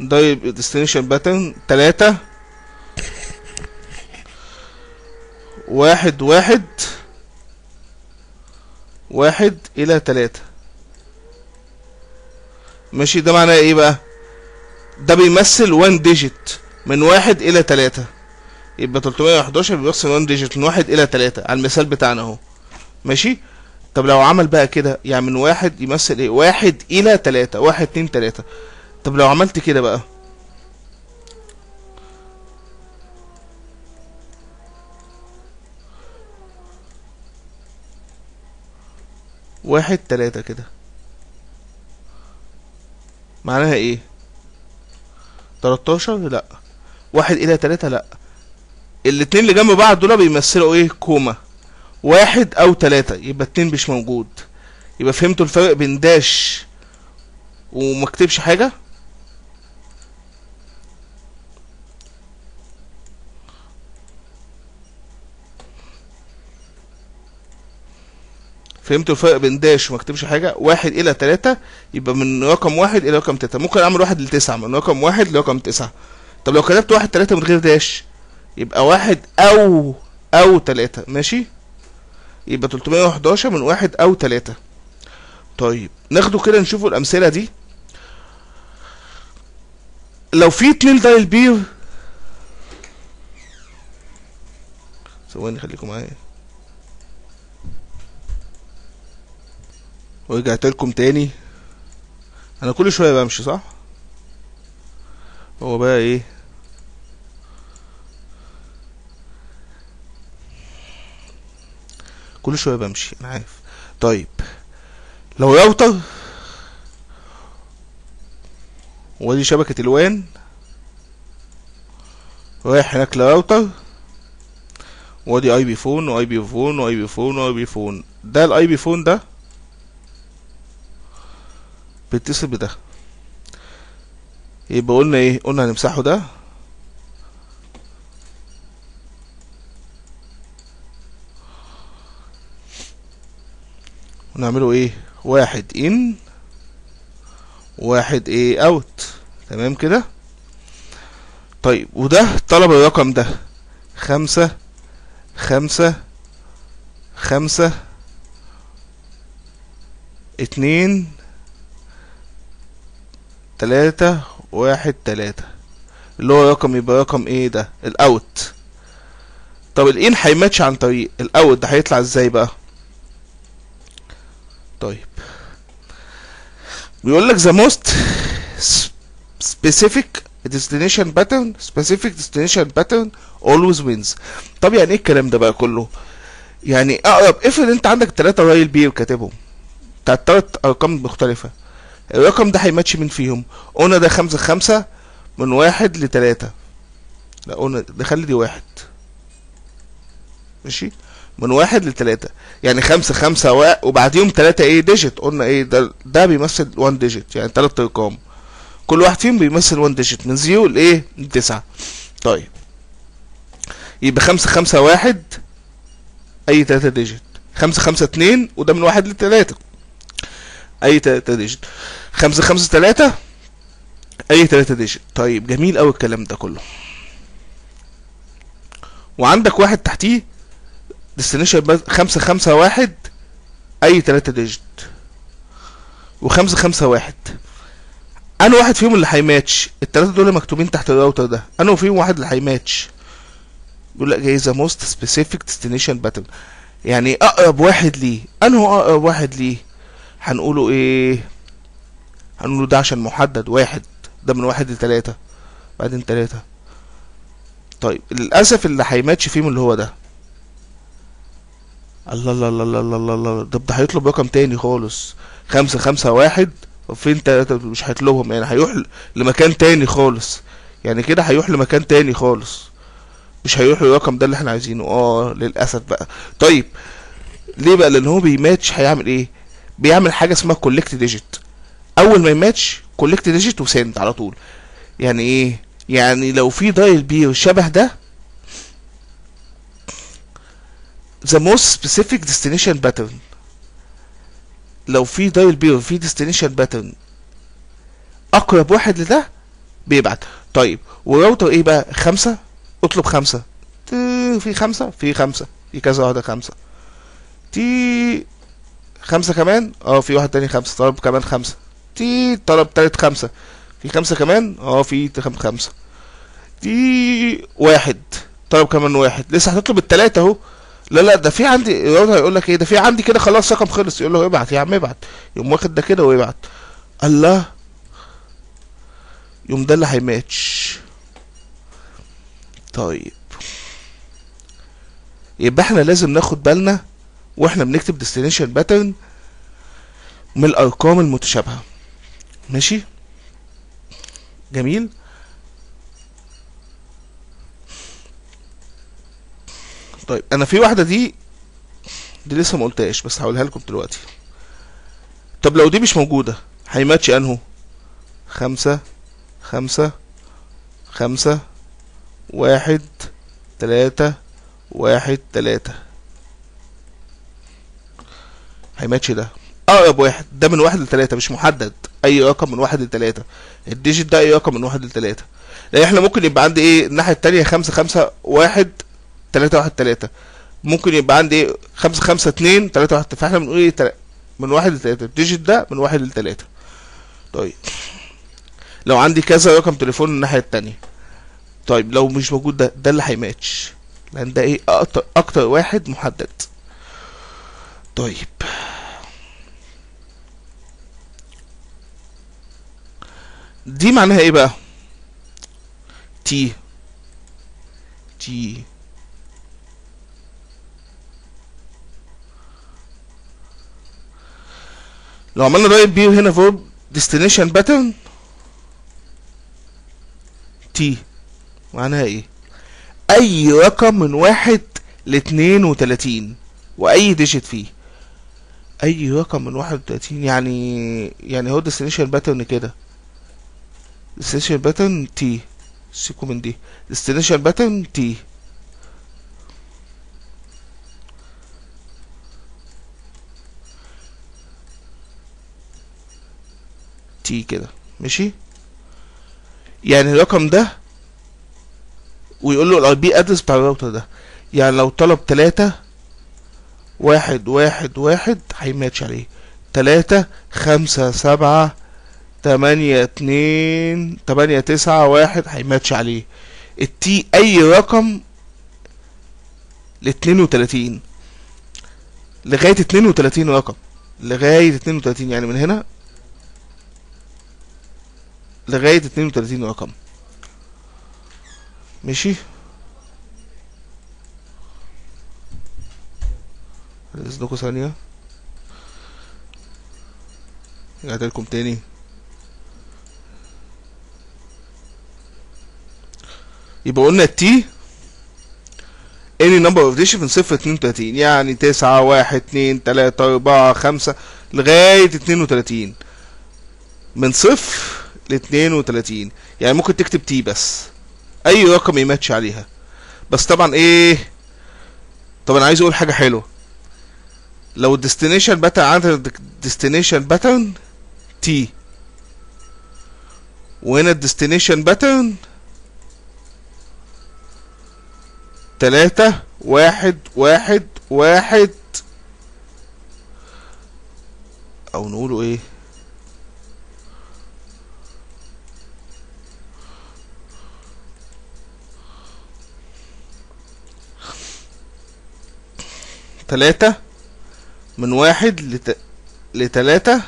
dial destination pattern تلاتة واحد واحد واحد إلى تلاتة ماشي ده معناه إيه بقى؟ ده بيمثل 1 digit من واحد إلى تلاتة. يبقى 311 بيمثل 1 digit من واحد إلى تلاتة. على المثال بتاعنا أهو. ماشي؟ طب لو عمل بقى كده يعني من واحد يمثل إيه؟ واحد إلى تلاتة. واحد اتنين تلاتة. طب لو عملت كده بقى. واحد تلاتة كده. معناها إيه؟ تلاتاشر؟ لأ. واحد إلى تلاتة؟ لأ. الاتنين اللي جنب بعض دول بيمثلوا إيه؟ كوما. واحد أو تلاتة. يبقى اتنين مش موجود. يبقى فهمتوا الفرق بين داش وما اكتبش فهمتوا الفرق بين داش وما اكتبش حاجة واحد إلى تلاتة يبقى من رقم واحد إلى رقم تلاتة ممكن أعمل واحد لتسعة من رقم واحد لرقم تسعة. طب لو كتبت واحد تلاتة من غير داش يبقى واحد أو أو تلاتة. ماشي؟ يبقى 311 من واحد أو تلاتة. طيب ناخده كده نشوفوا الأمثلة دي. لو في اتنين دايل بير ثواني خليكم معايا. ورجعت لكم تاني. أنا كل شوية بمشي صح؟ هو بقى إيه؟ كل شوية بمشي أنا عارف. طيب لو راوتر ودي شبكة ال WAN رايح هناك لراوتر وادي IP phone و IP phone و IP phone و IP phone ده ال IP phone ده؟ بيتصل بده. يبقى قلنا إيه؟ قلنا هنمسحه ده. ونعمله إيه؟ واحد ان واحد إيه اوت تمام كده؟ طيب وده طلب الرقم ده. خمسة خمسة خمسة اتنين تلاتة واحد تلاتة. اللي هو رقم يبقى رقم إيه ده؟ ال out طب الان هيماتش عن طريق ال out ده هيطلع إزاي بقى؟ طيب. بيقول لك the most specific destination pattern specific destination pattern always wins. طب يعني إيه الكلام ده بقى كله؟ يعني أقرب افرض أنت عندك ثلاثة dial peer كاتبهم بتاع تلات أرقام مختلفة. الرقم ده هيماتش مين فيهم؟ قلنا ده خمسة خمسة من واحد لتلاتة. لا قلنا نخلي دي واحد. ماشي؟ من واحد لتلاتة. يعني خمسة خمسة و... وبعديهم تلاتة إيه digit قلنا إيه؟ ده ده بيمثل one digit يعني تلات أرقام. كل واحد فيهم بيمثل one digit من zero لايه لتسعة طيب. يبقى خمسة خمسة واحد أي تلاتة digit خمسة خمسة اتنين وده من واحد لتلاتة. أي تلاتة digit. خمسة خمسة تلاتة أي تلاتة digit. طيب جميل أوي الكلام ده كله. وعندك واحد تحتيه destination بس خمسة خمسة واحد أي تلاتة digit. وخمسة خمسة واحد. أنا واحد فيهم اللي هيماتش. التلاتة دول مكتوبين تحت الراوتر ده. أنا فيهم واحد اللي هيماتش. بيقول لك the most specific destination pattern يعني أقرب واحد ليه. أنه أقرب واحد ليه؟ هنقوله إيه؟ هنقوله ده عشان محدد واحد. ده من واحد لتلاتة. بعدين تلاتة. طيب للأسف اللي هيماتش فيهم اللي هو ده. الله الله الله الله الله الله ده ده هيطلب رقم تاني خالص. خمسة خمسة واحد. وفين تلاتة؟ مش هيطلبهم. يعني هيروح لمكان تاني خالص. يعني كده هيروح لمكان تاني خالص. مش هيروح للرقم ده اللي إحنا عايزينه. آه للأسف بقى. طيب ليه بقى؟ لأن هو بيماتش هيعمل إيه؟ بيعمل حاجة اسمها collect digit أول ما ي match collect digit و send على طول. يعني إيه؟ يعني لو في dial peer شبه ده the most specific destination pattern لو في دايل بير في destination pattern أقرب واحد لده بيبعت. طيب وراوتر إيه بقى؟ خمسة اطلب خمسة. في خمسة في خمسة. في كذا واحدة خمسة. تي خمسة كمان؟ آه في واحد تاني خمسة طلب كمان خمسة. تي طلب تالت خمسة. في خمسة كمان؟ آه في خمسة. دي واحد. طلب كمان واحد. لسه هتطلب التلاتة اهو. لا لا ده في عندي هيقول لك إيه؟ ده في عندي كده خلاص رقم خلص. يقول له ابعت يا عم ابعت. يقوم واخد ده كده ويبعت. الله. يوم ده اللي هيماتش. طيب. يبقى إحنا لازم ناخد بالنا وإحنا بنكتب destination pattern من الأرقام المتشابهة. ماشي؟ جميل؟ طيب أنا في واحدة دي دي لسه ما قلتهاش بس هقولها لكم دلوقتي. طب لو دي مش موجودة هيماتش أنهو؟ خمسة خمسة خمسة واحد تلاتة واحد تلاتة. هيماتش ده. اقرب واحد. ده من واحد لتلاتة مش محدد. أي رقم من واحد لتلاتة. ال digit ده أي رقم من واحد لتلاتة. لأن إحنا ممكن يبقى عندي إيه الناحية التانية خمسة خمسة واحد تلاتة واحد تلاتة. ممكن يبقى عندي إيه خمسة خمسة اتنين تلاتة واحد فإحنا بنقول إيه تل... من واحد لتلاتة. ال digit ده من واحد لتلاتة. طيب. لو عندي كذا رقم تليفون الناحية التانية. طيب لو مش موجود ده ده اللي هيماتش. لأن ده إيه أكتر أكتر واحد محدد. طيب. دي معناها إيه بقى؟ T T لو عملنا رايت بيو هنا VoIP destination pattern T معناها إيه؟ أي رقم من واحد لاتنين وتلاتين وأي digit فيه. أي رقم من واحد وتلاتين يعني يعني هو destination pattern كده. destination pattern T سيبكم من دي destination pattern T T كده ماشي يعني الرقم ده ويقول له ال IP address بتاع الراوتر ده يعني لو طلب تلاتة واحد واحد واحد هيماتش عليه تلاتة خمسة سبعة تمانية اتنين تمانية تسعة واحد هيماتش عليه. ال T أي رقم لاتنين وتلاتين. لغاية اتنين وتلاتين رقم. لغاية اتنين وتلاتين يعني من هنا لغاية اتنين وتلاتين رقم. ماشي؟ اذنكم ثانية؟ رجعت لكم تاني. يبقى قلنا التي any number of digits من صفر اتنين وتلاتين. يعني تسعة واحد اتنين تلاتة أربعة خمسة لغاية اتنين وتلاتين. من صفر لاتنين وتلاتين. يعني ممكن تكتب T بس. أي رقم يماتش عليها. بس طبعا إيه؟ طبعا عايز أقول حاجة حلوة. لو ال destination pattern عندك destination pattern T وهنا ال destination pattern تلاتة واحد واحد واحد. أو نقوله إيه؟ تلاتة من واحد لت... لتلاتة.